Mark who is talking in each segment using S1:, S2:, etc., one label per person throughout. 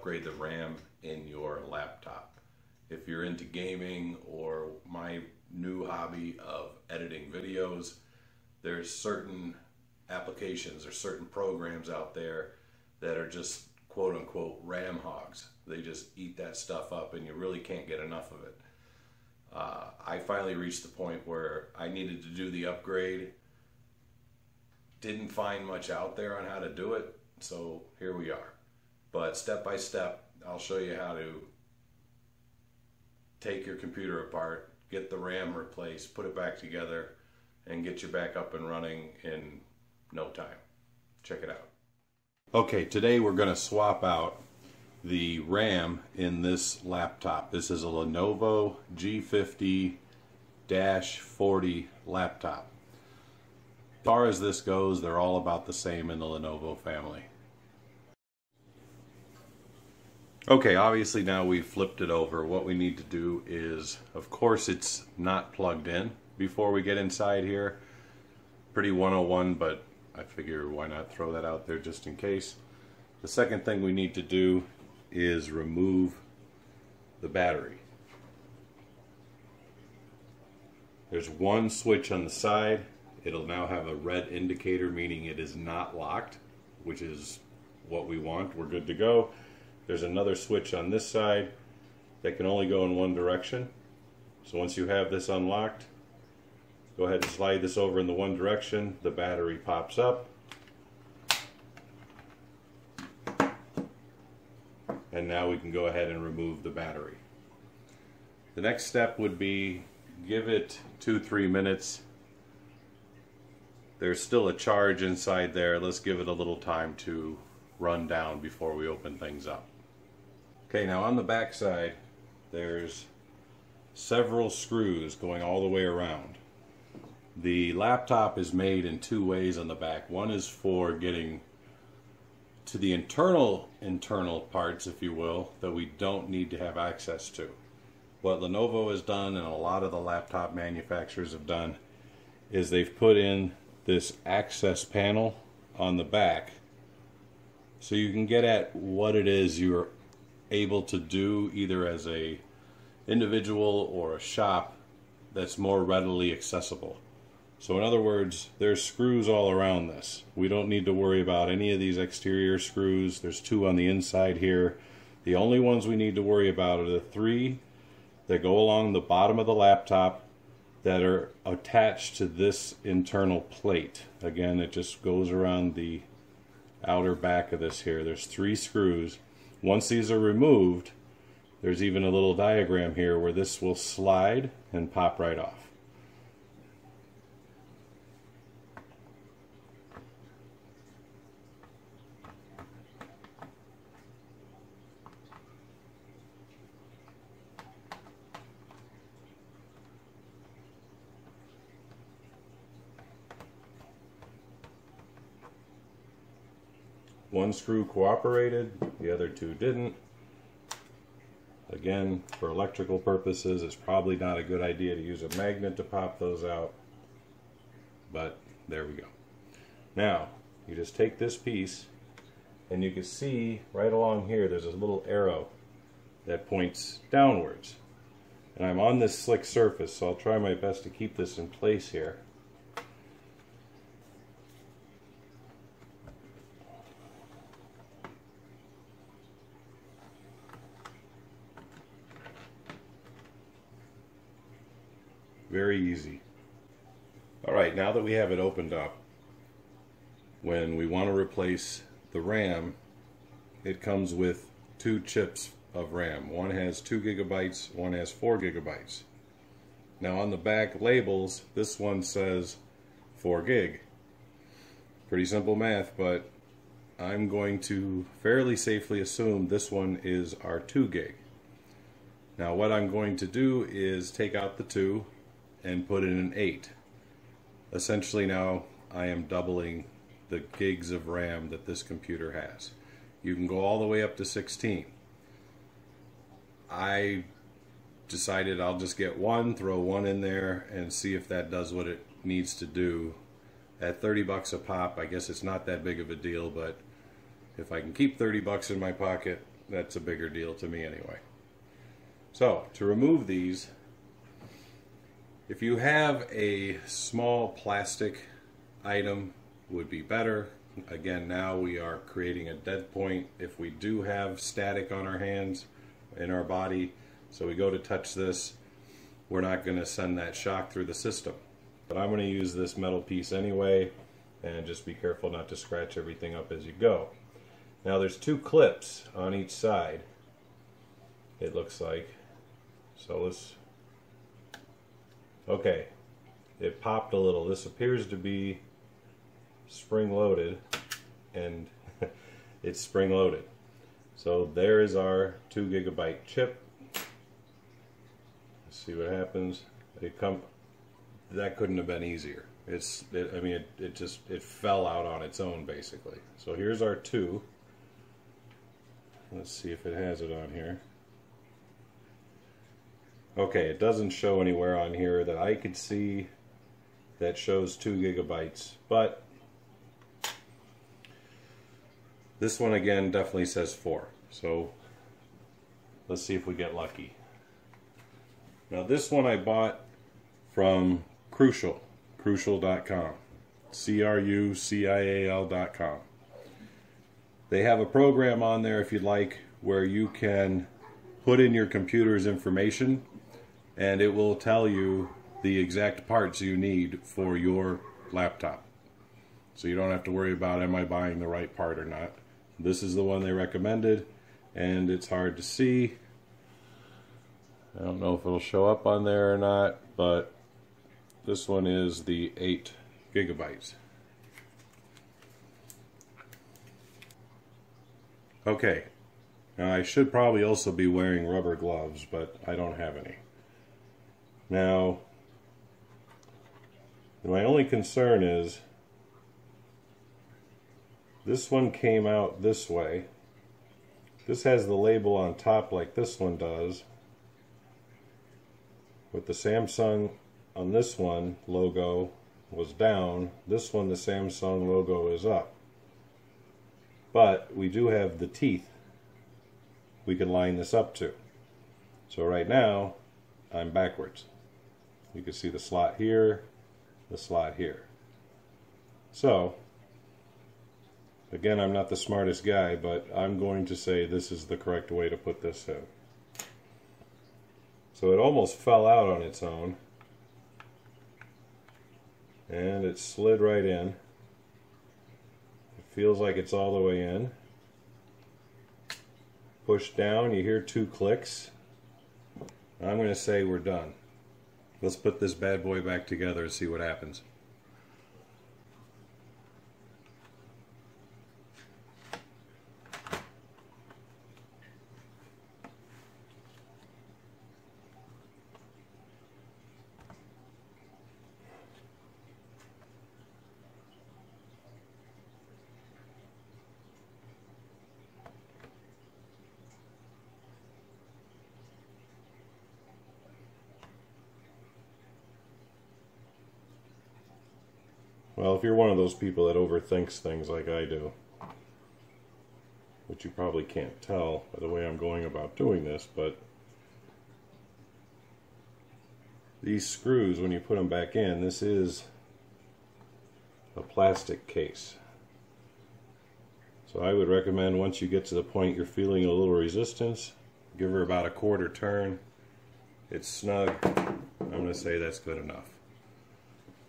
S1: upgrade the RAM in your laptop. If you're into gaming or my new hobby of editing videos, there's certain applications or certain programs out there that are just quote unquote RAM hogs. They just eat that stuff up and you really can't get enough of it. Uh, I finally reached the point where I needed to do the upgrade. Didn't find much out there on how to do it, so here we are. But step by step, I'll show you how to take your computer apart, get the RAM replaced, put it back together, and get you back up and running in no time. Check it out. Okay, today we're going to swap out the RAM in this laptop. This is a Lenovo G50-40 laptop. As far as this goes, they're all about the same in the Lenovo family. Okay, obviously now we've flipped it over. What we need to do is, of course it's not plugged in before we get inside here. Pretty 101, but I figure why not throw that out there just in case. The second thing we need to do is remove the battery. There's one switch on the side. It'll now have a red indicator meaning it is not locked, which is what we want. We're good to go. There's another switch on this side that can only go in one direction. So once you have this unlocked, go ahead and slide this over in the one direction. The battery pops up. And now we can go ahead and remove the battery. The next step would be give it two, three minutes. There's still a charge inside there. Let's give it a little time to run down before we open things up. Okay, now on the back side, there's several screws going all the way around. The laptop is made in two ways on the back. One is for getting to the internal internal parts, if you will, that we don't need to have access to. What Lenovo has done and a lot of the laptop manufacturers have done is they've put in this access panel on the back so you can get at what it is you're able to do either as a individual or a shop that's more readily accessible. So in other words, there's screws all around this. We don't need to worry about any of these exterior screws. There's two on the inside here. The only ones we need to worry about are the three that go along the bottom of the laptop that are attached to this internal plate. Again, it just goes around the outer back of this here. There's three screws once these are removed, there's even a little diagram here where this will slide and pop right off. One screw cooperated, the other two didn't. Again, for electrical purposes, it's probably not a good idea to use a magnet to pop those out, but there we go. Now, you just take this piece, and you can see right along here, there's a little arrow that points downwards. And I'm on this slick surface, so I'll try my best to keep this in place here. Very easy. All right, now that we have it opened up, when we want to replace the RAM, it comes with two chips of RAM. One has two gigabytes, one has four gigabytes. Now on the back labels, this one says four gig. Pretty simple math, but I'm going to fairly safely assume this one is our two gig. Now what I'm going to do is take out the two and put in an 8. Essentially now I am doubling the gigs of RAM that this computer has. You can go all the way up to 16. I decided I'll just get one, throw one in there, and see if that does what it needs to do. At 30 bucks a pop, I guess it's not that big of a deal, but if I can keep 30 bucks in my pocket, that's a bigger deal to me anyway. So, to remove these, if you have a small plastic item would be better. Again, now we are creating a dead point if we do have static on our hands, in our body. So we go to touch this, we're not going to send that shock through the system. But I'm going to use this metal piece anyway, and just be careful not to scratch everything up as you go. Now there's two clips on each side, it looks like. So let's, okay, it popped a little. This appears to be spring loaded and it's spring loaded. So there is our two gigabyte chip. Let's see what happens. It come that couldn't have been easier. It's it, I mean it, it just it fell out on its own basically. So here's our two. Let's see if it has it on here. Okay, it doesn't show anywhere on here that I could see that shows two gigabytes, but this one again definitely says four. So let's see if we get lucky. Now this one I bought from Crucial, crucial.com, C-R-U-C-I-A-L.com. They have a program on there if you'd like where you can put in your computer's information and it will tell you the exact parts you need for your laptop. So you don't have to worry about am I buying the right part or not. This is the one they recommended and it's hard to see. I don't know if it'll show up on there or not, but this one is the 8 gigabytes. Okay, now I should probably also be wearing rubber gloves, but I don't have any. Now, my only concern is this one came out this way. This has the label on top like this one does. With the Samsung on this one logo was down. This one the Samsung logo is up. But we do have the teeth we can line this up to. So right now I'm backwards. You can see the slot here, the slot here. So, again, I'm not the smartest guy, but I'm going to say this is the correct way to put this in. So it almost fell out on its own. And it slid right in. It feels like it's all the way in. Push down, you hear two clicks. I'm going to say we're done. Let's put this bad boy back together and see what happens. Well, if you're one of those people that overthinks things like I do, which you probably can't tell by the way I'm going about doing this, but these screws, when you put them back in, this is a plastic case. So I would recommend once you get to the point you're feeling a little resistance, give her about a quarter turn. It's snug. I'm going to say that's good enough.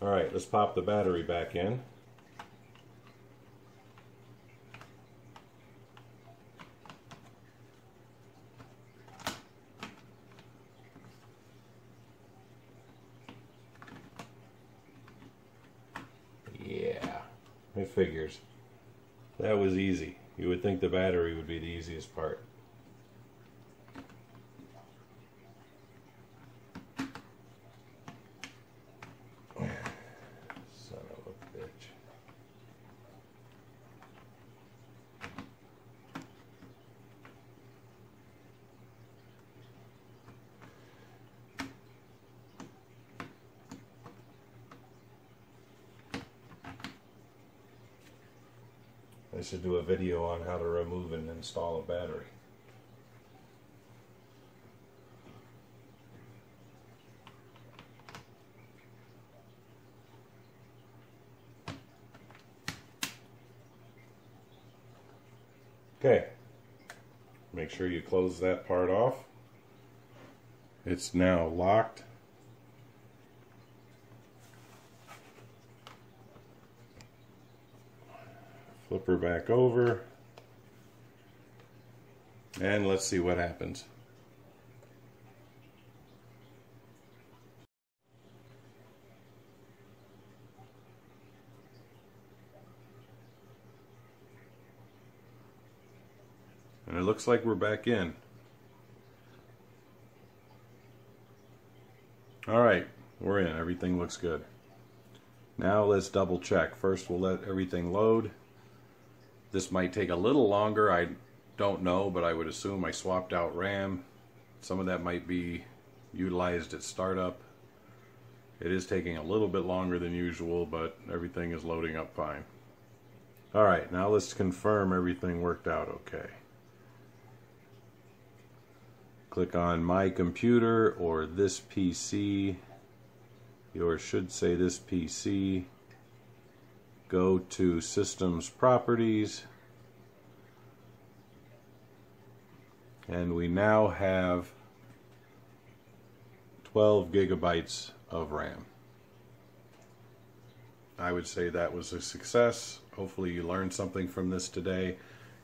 S1: All right, let's pop the battery back in. Yeah, it figures. That was easy. You would think the battery would be the easiest part. I should do a video on how to remove and install a battery. Okay, make sure you close that part off. It's now locked Flip her back over. And let's see what happens. And it looks like we're back in. All right, we're in. Everything looks good. Now let's double check. First we'll let everything load. This might take a little longer. I don't know, but I would assume I swapped out RAM. Some of that might be utilized at startup. It is taking a little bit longer than usual, but everything is loading up fine. All right, now let's confirm everything worked out okay. Click on My Computer or This PC. Yours should say This PC. Go to Systems Properties. And we now have 12 gigabytes of RAM. I would say that was a success. Hopefully you learned something from this today.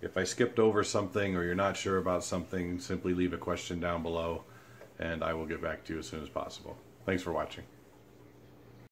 S1: If I skipped over something or you're not sure about something, simply leave a question down below and I will get back to you as soon as possible. Thanks for watching.